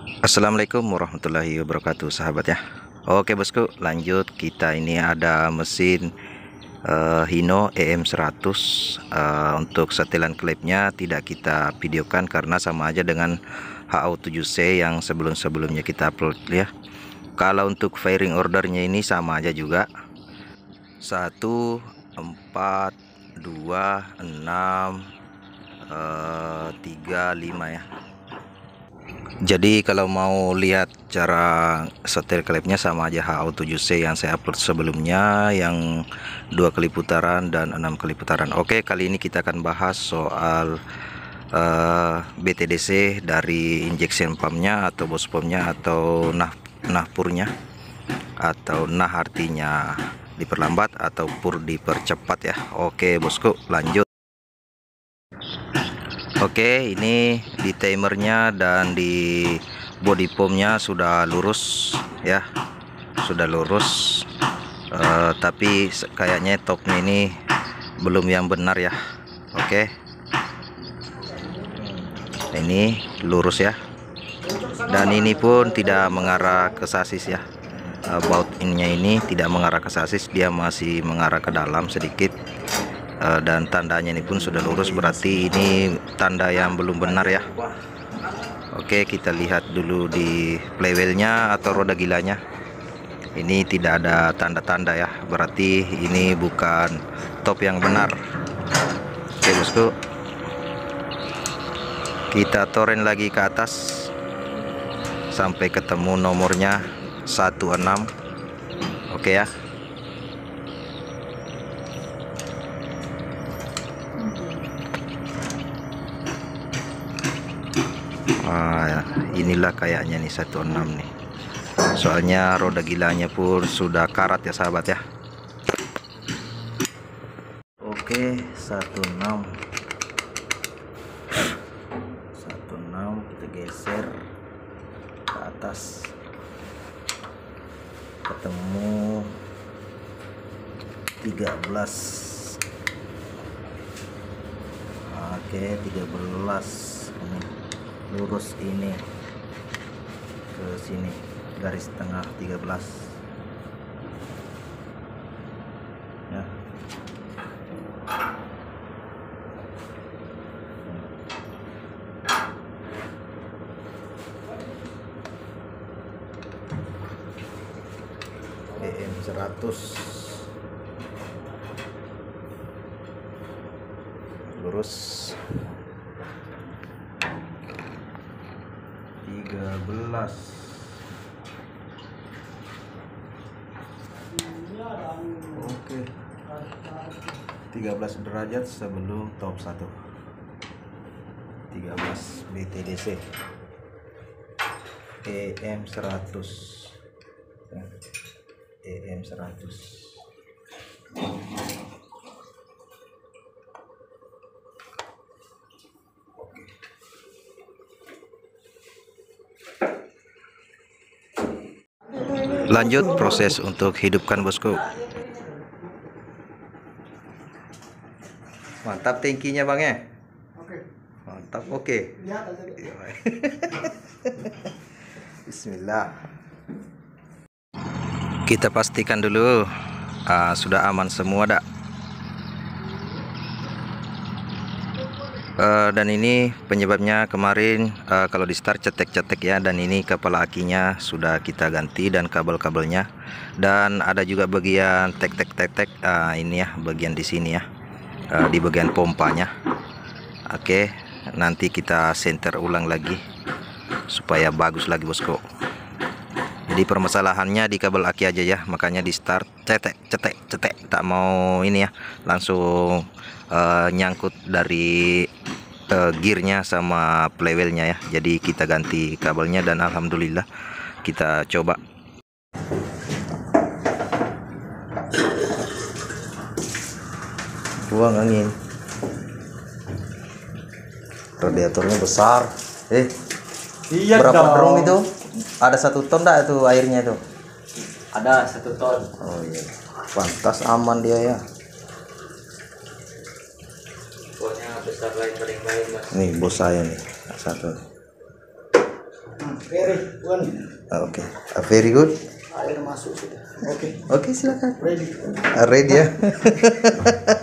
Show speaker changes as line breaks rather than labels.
Assalamualaikum warahmatullahi wabarakatuh sahabat ya. Oke bosku lanjut. Kita ini ada mesin uh, Hino EM100 uh, untuk setelan klepnya tidak kita videokan karena sama aja dengan HO7C yang sebelum-sebelumnya kita upload ya. Kalau untuk fairing ordernya ini sama aja juga. 1 4 2 6 uh, 3 5 ya jadi kalau mau lihat cara setir klepnya sama aja HO7C yang saya upload sebelumnya yang dua kali putaran dan enam kali putaran. Oke kali ini kita akan bahas soal uh, eh, BTDC dari injection pumpnya atau bos pumpnya atau nah nahpurnya atau nah artinya diperlambat atau pur dipercepat ya. Oke bosku lanjut Oke ini di timernya dan di body pumpnya sudah lurus ya. Sudah lurus. Uh, tapi kayaknya topnya ini belum yang benar ya. Oke. Ini lurus ya. Dan ini pun tidak mengarah ke sasis ya. Baut ininya ini tidak mengarah ke sasis dia masih mengarah ke dalam sedikit uh, dan tandanya ini pun sudah lurus berarti ini tanda yang belum benar ya. Oke kita lihat dulu di playwellnya atau roda gilanya. Ini tidak ada tanda-tanda ya berarti ini bukan top yang benar. Oke bosku. Kita toren lagi ke atas sampai ketemu nomornya 16 oke ya ah, inilah kayaknya nih 16 nih. Soalnya roda gilanya pun sudah karat ya sahabat ya. Oke 16 16 kita geser ke atas. Ketemu 13 oke 13 ini lurus ini ke sini garis tengah 13 ya. BM 100 lurus 13 Oke. 13 derajat sebelum top 1 13 BTDC EM 100 EM 100 lanjut proses untuk hidupkan bosku. Mantap tankinya bang ya? Mantap oke. Okay. Bismillah. Kita pastikan dulu uh, sudah aman semua dak uh, dan ini penyebabnya kemarin uh, kalau di start cetek-cetek ya dan ini kepala akinya sudah kita ganti dan kabel-kabelnya. Dan ada juga bagian tek-tek-tek-tek uh, ini ya bagian di sini ya uh, di bagian pompanya. Oke okay, nanti kita center ulang lagi supaya bagus lagi bosku jadi permasalahannya di kabel aki aja ya makanya di start cetek cetek cetek. Tak mau ini ya langsung uh, nyangkut dari uh, gearnya sama playwellnya ya. Jadi kita ganti kabelnya dan alhamdulillah kita coba. Buang angin. Radiatornya besar. Eh iya berapa drum itu ada satu ton tak itu airnya itu
ada satu ton
oh iya pantas aman dia ya
besar lain paling lain mas
nih bos saya nih satu
Very one.
Oke, Ah, very good.
Air masuk sudah. Oke.
Oke, silakan.
Ready.
Ah, Ready ya.